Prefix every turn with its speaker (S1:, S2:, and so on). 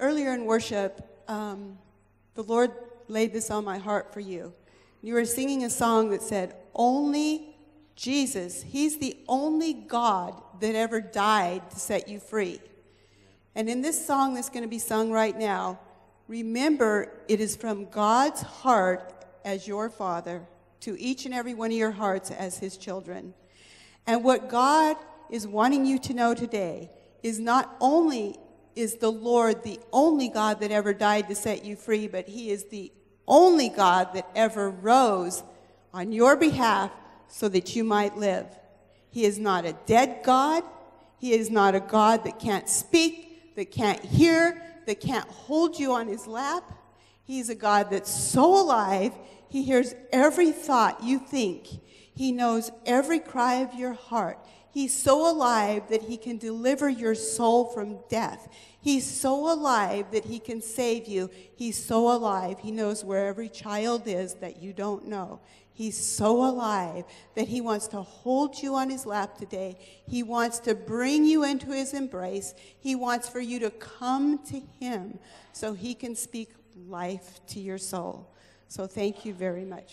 S1: earlier in worship, um, the Lord laid this on my heart for you. You were singing a song that said, Only Jesus, He's the only God that ever died to set you free. And in this song that's going to be sung right now, remember it is from God's heart as your Father to each and every one of your hearts as His children. And what God is wanting you to know today is not only is the Lord the only God that ever died to set you free, but He is the only God that ever rose on your behalf so that you might live. He is not a dead God. He is not a God that can't speak, that can't hear, that can't hold you on his lap. He's a God that's so alive, he hears every thought you think. He knows every cry of your heart. He's so alive that he can deliver your soul from death. He's so alive that he can save you. He's so alive. He knows where every child is that you don't know. He's so alive that he wants to hold you on his lap today. He wants to bring you into his embrace. He wants for you to come to him so he can speak life to your soul. So thank you very much.